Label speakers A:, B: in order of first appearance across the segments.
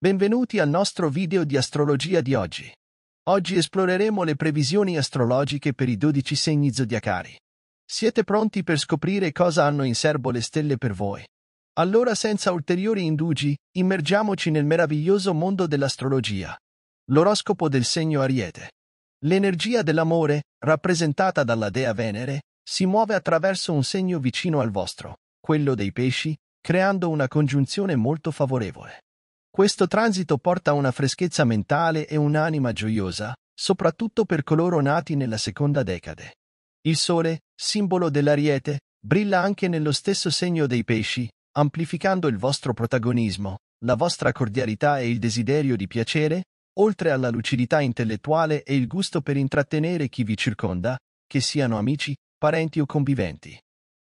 A: Benvenuti al nostro video di astrologia di oggi. Oggi esploreremo le previsioni astrologiche per i 12 segni zodiacali. Siete pronti per scoprire cosa hanno in serbo le stelle per voi? Allora senza ulteriori indugi, immergiamoci nel meraviglioso mondo dell'astrologia. L'oroscopo del segno Ariete. L'energia dell'amore, rappresentata dalla dea Venere, si muove attraverso un segno vicino al vostro, quello dei pesci, creando una congiunzione molto favorevole. Questo transito porta una freschezza mentale e un'anima gioiosa, soprattutto per coloro nati nella seconda decade. Il Sole, simbolo dell'Ariete, brilla anche nello stesso segno dei pesci, amplificando il vostro protagonismo, la vostra cordialità e il desiderio di piacere, oltre alla lucidità intellettuale e il gusto per intrattenere chi vi circonda, che siano amici, parenti o conviventi.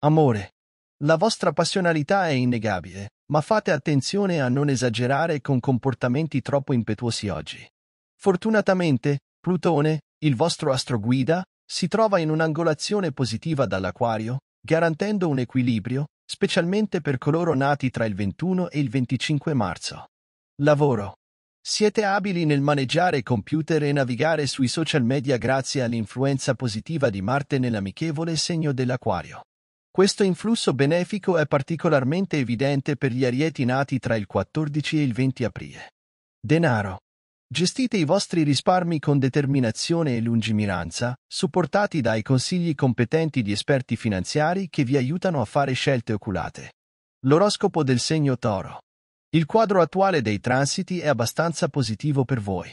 A: Amore. La vostra passionalità è innegabile, ma fate attenzione a non esagerare con comportamenti troppo impetuosi oggi. Fortunatamente, Plutone, il vostro astro guida, si trova in un'angolazione positiva dall'Aquario, garantendo un equilibrio, specialmente per coloro nati tra il 21 e il 25 marzo. Lavoro. Siete abili nel maneggiare computer e navigare sui social media grazie all'influenza positiva di Marte nell'amichevole segno dell'Aquario. Questo influsso benefico è particolarmente evidente per gli arieti nati tra il 14 e il 20 aprile. Denaro. Gestite i vostri risparmi con determinazione e lungimiranza, supportati dai consigli competenti di esperti finanziari che vi aiutano a fare scelte oculate. L'oroscopo del segno Toro. Il quadro attuale dei transiti è abbastanza positivo per voi.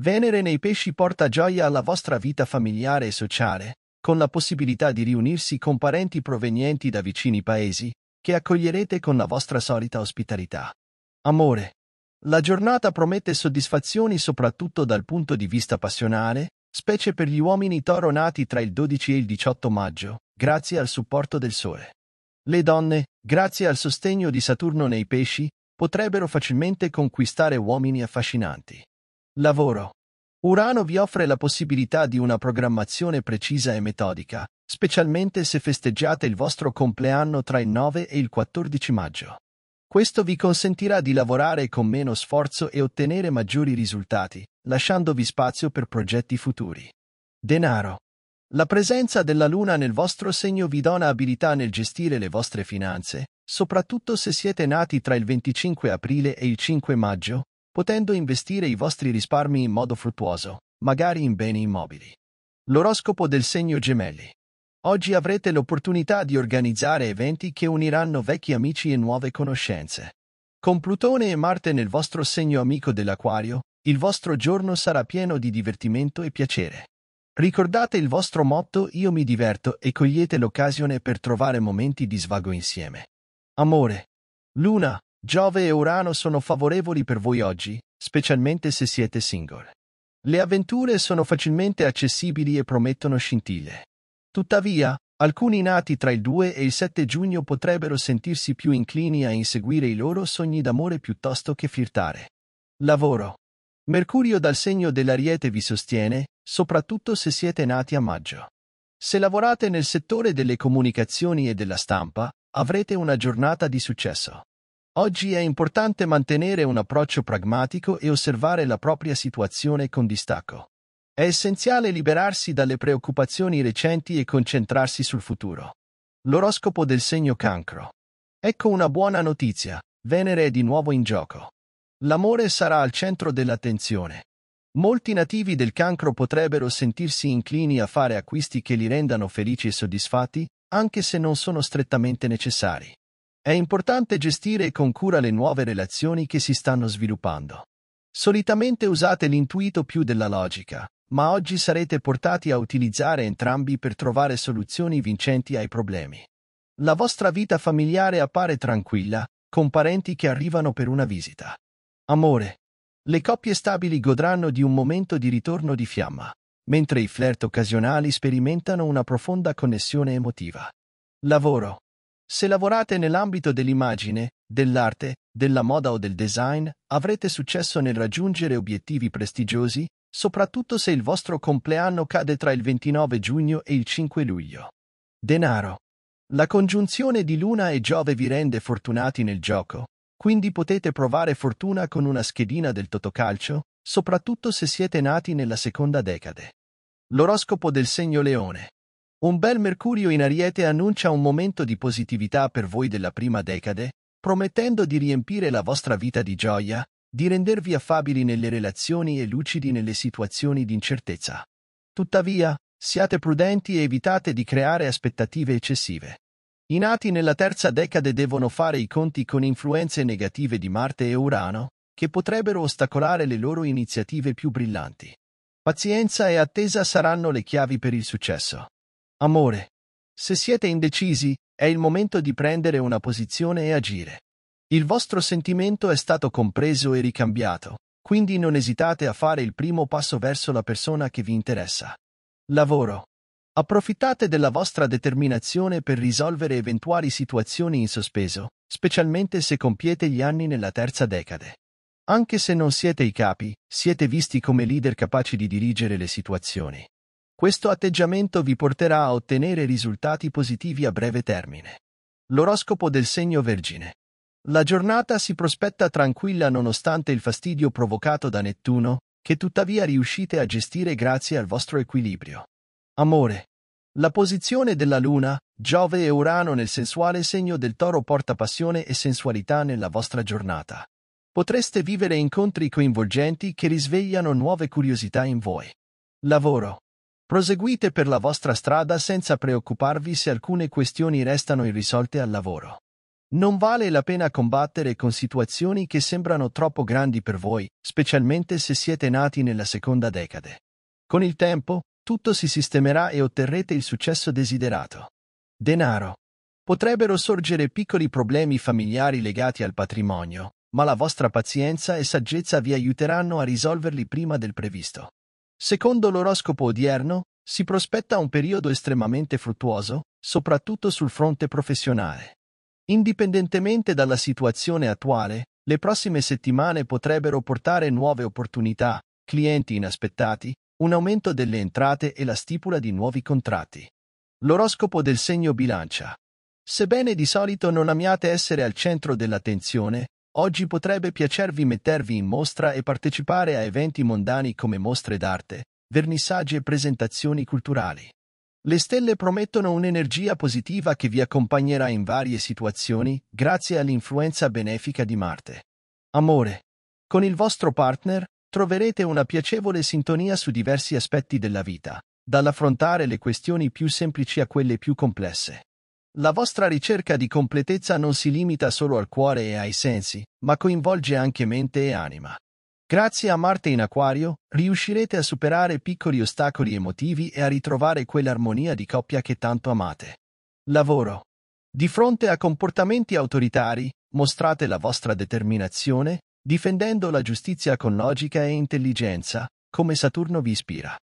A: Venere nei pesci porta gioia alla vostra vita familiare e sociale, con la possibilità di riunirsi con parenti provenienti da vicini paesi, che accoglierete con la vostra solita ospitalità. Amore. La giornata promette soddisfazioni soprattutto dal punto di vista passionale, specie per gli uomini toro nati tra il 12 e il 18 maggio, grazie al supporto del Sole. Le donne, grazie al sostegno di Saturno nei pesci, potrebbero facilmente conquistare uomini affascinanti. Lavoro. Urano vi offre la possibilità di una programmazione precisa e metodica, specialmente se festeggiate il vostro compleanno tra il 9 e il 14 maggio. Questo vi consentirà di lavorare con meno sforzo e ottenere maggiori risultati, lasciandovi spazio per progetti futuri. Denaro. La presenza della Luna nel vostro segno vi dona abilità nel gestire le vostre finanze, soprattutto se siete nati tra il 25 aprile e il 5 maggio, potendo investire i vostri risparmi in modo fruttuoso, magari in beni immobili. L'oroscopo del segno gemelli. Oggi avrete l'opportunità di organizzare eventi che uniranno vecchi amici e nuove conoscenze. Con Plutone e Marte nel vostro segno amico dell'Aquario, il vostro giorno sarà pieno di divertimento e piacere. Ricordate il vostro motto Io mi diverto e cogliete l'occasione per trovare momenti di svago insieme. Amore. Luna, Giove e Urano sono favorevoli per voi oggi, specialmente se siete single. Le avventure sono facilmente accessibili e promettono scintille. Tuttavia, alcuni nati tra il 2 e il 7 giugno potrebbero sentirsi più inclini a inseguire i loro sogni d'amore piuttosto che flirtare. Lavoro. Mercurio dal segno dell'Ariete vi sostiene, soprattutto se siete nati a maggio. Se lavorate nel settore delle comunicazioni e della stampa, avrete una giornata di successo. Oggi è importante mantenere un approccio pragmatico e osservare la propria situazione con distacco. È essenziale liberarsi dalle preoccupazioni recenti e concentrarsi sul futuro. L'oroscopo del segno cancro. Ecco una buona notizia, Venere è di nuovo in gioco. L'amore sarà al centro dell'attenzione. Molti nativi del cancro potrebbero sentirsi inclini a fare acquisti che li rendano felici e soddisfatti, anche se non sono strettamente necessari. È importante gestire con cura le nuove relazioni che si stanno sviluppando. Solitamente usate l'intuito più della logica, ma oggi sarete portati a utilizzare entrambi per trovare soluzioni vincenti ai problemi. La vostra vita familiare appare tranquilla, con parenti che arrivano per una visita. Amore. Le coppie stabili godranno di un momento di ritorno di fiamma, mentre i flirt occasionali sperimentano una profonda connessione emotiva. Lavoro. Se lavorate nell'ambito dell'immagine, dell'arte, della moda o del design, avrete successo nel raggiungere obiettivi prestigiosi, soprattutto se il vostro compleanno cade tra il 29 giugno e il 5 luglio. Denaro. La congiunzione di Luna e Giove vi rende fortunati nel gioco, quindi potete provare fortuna con una schedina del Totocalcio, soprattutto se siete nati nella seconda decade. L'oroscopo del segno Leone. Un bel Mercurio in Ariete annuncia un momento di positività per voi della prima decade, promettendo di riempire la vostra vita di gioia, di rendervi affabili nelle relazioni e lucidi nelle situazioni di incertezza. Tuttavia, siate prudenti e evitate di creare aspettative eccessive. I nati nella terza decade devono fare i conti con influenze negative di Marte e Urano, che potrebbero ostacolare le loro iniziative più brillanti. Pazienza e attesa saranno le chiavi per il successo. Amore. Se siete indecisi, è il momento di prendere una posizione e agire. Il vostro sentimento è stato compreso e ricambiato, quindi non esitate a fare il primo passo verso la persona che vi interessa. Lavoro. Approfittate della vostra determinazione per risolvere eventuali situazioni in sospeso, specialmente se compiete gli anni nella terza decade. Anche se non siete i capi, siete visti come leader capaci di dirigere le situazioni. Questo atteggiamento vi porterà a ottenere risultati positivi a breve termine. L'oroscopo del segno Vergine. La giornata si prospetta tranquilla nonostante il fastidio provocato da Nettuno, che tuttavia riuscite a gestire grazie al vostro equilibrio. Amore. La posizione della Luna, Giove e Urano nel sensuale segno del toro porta passione e sensualità nella vostra giornata. Potreste vivere incontri coinvolgenti che risvegliano nuove curiosità in voi. Lavoro. Proseguite per la vostra strada senza preoccuparvi se alcune questioni restano irrisolte al lavoro. Non vale la pena combattere con situazioni che sembrano troppo grandi per voi, specialmente se siete nati nella seconda decade. Con il tempo, tutto si sistemerà e otterrete il successo desiderato. Denaro. Potrebbero sorgere piccoli problemi familiari legati al patrimonio, ma la vostra pazienza e saggezza vi aiuteranno a risolverli prima del previsto. Secondo l'oroscopo odierno, si prospetta un periodo estremamente fruttuoso, soprattutto sul fronte professionale. Indipendentemente dalla situazione attuale, le prossime settimane potrebbero portare nuove opportunità, clienti inaspettati, un aumento delle entrate e la stipula di nuovi contratti. L'oroscopo del segno bilancia. Sebbene di solito non amiate essere al centro dell'attenzione, oggi potrebbe piacervi mettervi in mostra e partecipare a eventi mondani come mostre d'arte, vernissaggi e presentazioni culturali. Le stelle promettono un'energia positiva che vi accompagnerà in varie situazioni grazie all'influenza benefica di Marte. Amore. Con il vostro partner, troverete una piacevole sintonia su diversi aspetti della vita, dall'affrontare le questioni più semplici a quelle più complesse. La vostra ricerca di completezza non si limita solo al cuore e ai sensi, ma coinvolge anche mente e anima. Grazie a Marte in Aquario, riuscirete a superare piccoli ostacoli emotivi e a ritrovare quell'armonia di coppia che tanto amate. Lavoro. Di fronte a comportamenti autoritari, mostrate la vostra determinazione, difendendo la giustizia con logica e intelligenza, come Saturno vi ispira.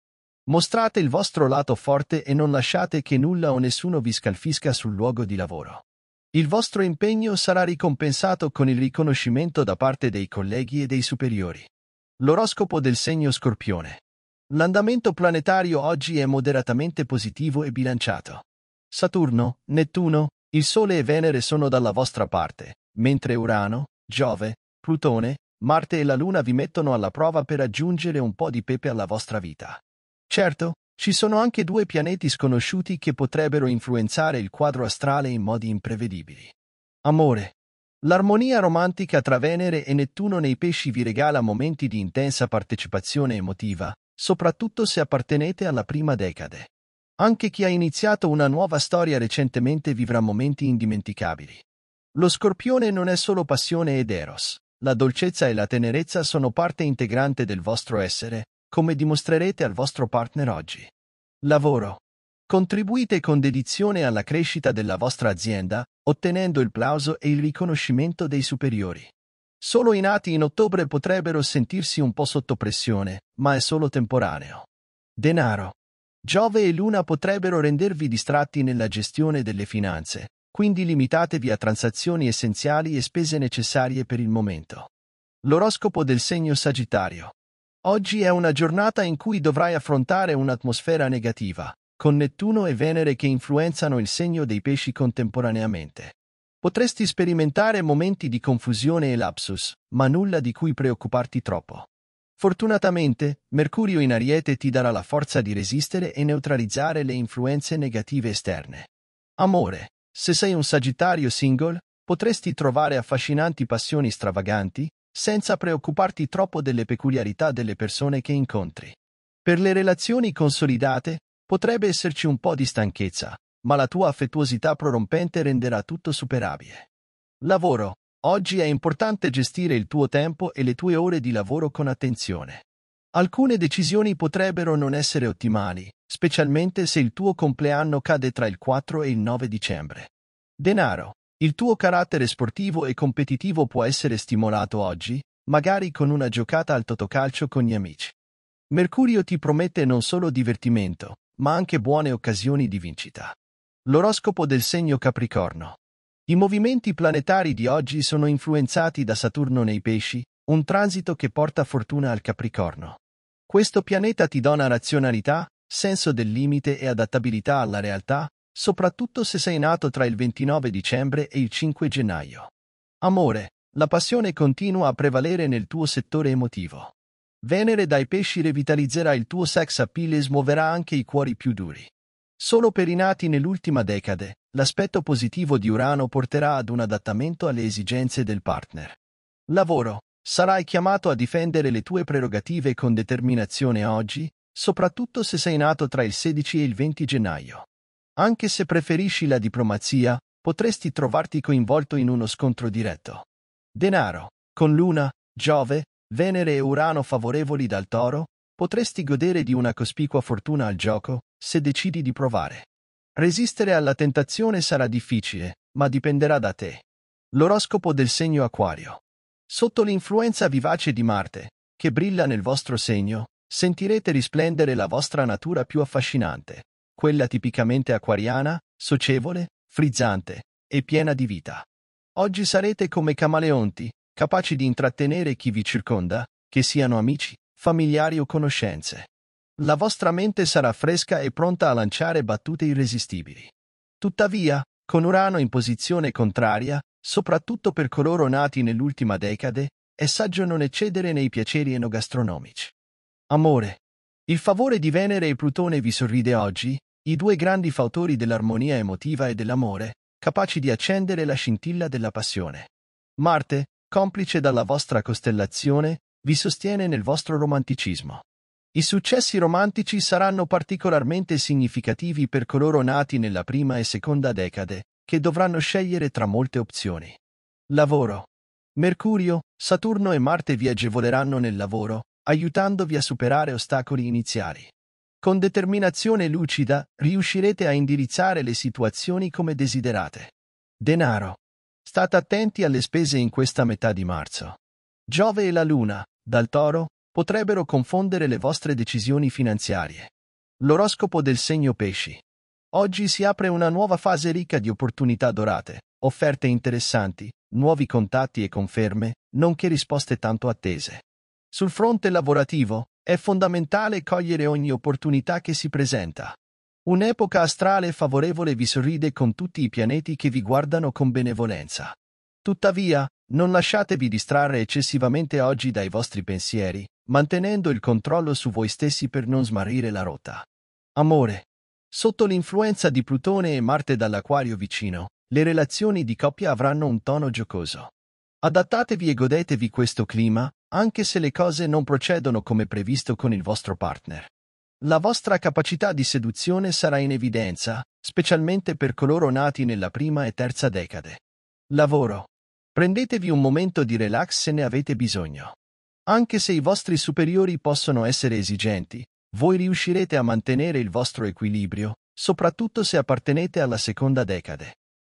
A: Mostrate il vostro lato forte e non lasciate che nulla o nessuno vi scalfisca sul luogo di lavoro. Il vostro impegno sarà ricompensato con il riconoscimento da parte dei colleghi e dei superiori. L'oroscopo del segno Scorpione. L'andamento planetario oggi è moderatamente positivo e bilanciato. Saturno, Nettuno, il Sole e Venere sono dalla vostra parte, mentre Urano, Giove, Plutone, Marte e la Luna vi mettono alla prova per aggiungere un po' di pepe alla vostra vita. Certo, ci sono anche due pianeti sconosciuti che potrebbero influenzare il quadro astrale in modi imprevedibili. Amore. L'armonia romantica tra Venere e Nettuno nei pesci vi regala momenti di intensa partecipazione emotiva, soprattutto se appartenete alla prima decade. Anche chi ha iniziato una nuova storia recentemente vivrà momenti indimenticabili. Lo scorpione non è solo passione ed eros. La dolcezza e la tenerezza sono parte integrante del vostro essere, come dimostrerete al vostro partner oggi. Lavoro. Contribuite con dedizione alla crescita della vostra azienda, ottenendo il plauso e il riconoscimento dei superiori. Solo i nati in ottobre potrebbero sentirsi un po' sotto pressione, ma è solo temporaneo. Denaro. Giove e Luna potrebbero rendervi distratti nella gestione delle finanze, quindi limitatevi a transazioni essenziali e spese necessarie per il momento. L'oroscopo del segno Sagittario. Oggi è una giornata in cui dovrai affrontare un'atmosfera negativa, con Nettuno e Venere che influenzano il segno dei pesci contemporaneamente. Potresti sperimentare momenti di confusione e lapsus, ma nulla di cui preoccuparti troppo. Fortunatamente, Mercurio in Ariete ti darà la forza di resistere e neutralizzare le influenze negative esterne. Amore. Se sei un Sagittario single, potresti trovare affascinanti passioni stravaganti, senza preoccuparti troppo delle peculiarità delle persone che incontri. Per le relazioni consolidate, potrebbe esserci un po' di stanchezza, ma la tua affettuosità prorompente renderà tutto superabile. Lavoro. Oggi è importante gestire il tuo tempo e le tue ore di lavoro con attenzione. Alcune decisioni potrebbero non essere ottimali, specialmente se il tuo compleanno cade tra il 4 e il 9 dicembre. Denaro. Il tuo carattere sportivo e competitivo può essere stimolato oggi, magari con una giocata al totocalcio con gli amici. Mercurio ti promette non solo divertimento, ma anche buone occasioni di vincita. L'oroscopo del segno Capricorno. I movimenti planetari di oggi sono influenzati da Saturno nei pesci, un transito che porta fortuna al Capricorno. Questo pianeta ti dona razionalità, senso del limite e adattabilità alla realtà, soprattutto se sei nato tra il 29 dicembre e il 5 gennaio. Amore, la passione continua a prevalere nel tuo settore emotivo. Venere dai pesci revitalizzerà il tuo sex appeal e smuoverà anche i cuori più duri. Solo per i nati nell'ultima decade, l'aspetto positivo di Urano porterà ad un adattamento alle esigenze del partner. Lavoro. Sarai chiamato a difendere le tue prerogative con determinazione oggi, soprattutto se sei nato tra il 16 e il 20 gennaio. Anche se preferisci la diplomazia, potresti trovarti coinvolto in uno scontro diretto. Denaro. Con Luna, Giove, Venere e Urano favorevoli dal Toro, potresti godere di una cospicua fortuna al gioco, se decidi di provare. Resistere alla tentazione sarà difficile, ma dipenderà da te. L'oroscopo del segno Aquario. Sotto l'influenza vivace di Marte, che brilla nel vostro segno, sentirete risplendere la vostra natura più affascinante quella tipicamente acquariana, socievole, frizzante e piena di vita. Oggi sarete come camaleonti, capaci di intrattenere chi vi circonda, che siano amici, familiari o conoscenze. La vostra mente sarà fresca e pronta a lanciare battute irresistibili. Tuttavia, con Urano in posizione contraria, soprattutto per coloro nati nell'ultima decade, è saggio non eccedere nei piaceri enogastronomici. Amore. Il favore di Venere e Plutone vi sorride oggi, i due grandi fautori dell'armonia emotiva e dell'amore, capaci di accendere la scintilla della passione. Marte, complice dalla vostra costellazione, vi sostiene nel vostro romanticismo. I successi romantici saranno particolarmente significativi per coloro nati nella prima e seconda decade, che dovranno scegliere tra molte opzioni. Lavoro. Mercurio, Saturno e Marte vi agevoleranno nel lavoro, aiutandovi a superare ostacoli iniziali. Con determinazione lucida riuscirete a indirizzare le situazioni come desiderate. Denaro. State attenti alle spese in questa metà di marzo. Giove e la Luna, dal Toro, potrebbero confondere le vostre decisioni finanziarie. L'oroscopo del segno pesci. Oggi si apre una nuova fase ricca di opportunità dorate, offerte interessanti, nuovi contatti e conferme, nonché risposte tanto attese. Sul fronte lavorativo, è fondamentale cogliere ogni opportunità che si presenta. Un'epoca astrale favorevole vi sorride con tutti i pianeti che vi guardano con benevolenza. Tuttavia, non lasciatevi distrarre eccessivamente oggi dai vostri pensieri, mantenendo il controllo su voi stessi per non smarrire la rotta. Amore. Sotto l'influenza di Plutone e Marte dall'Aquario vicino, le relazioni di coppia avranno un tono giocoso. Adattatevi e godetevi questo clima, anche se le cose non procedono come previsto con il vostro partner. La vostra capacità di seduzione sarà in evidenza, specialmente per coloro nati nella prima e terza decade. Lavoro. Prendetevi un momento di relax se ne avete bisogno. Anche se i vostri superiori possono essere esigenti, voi riuscirete a mantenere il vostro equilibrio, soprattutto se appartenete alla seconda decade.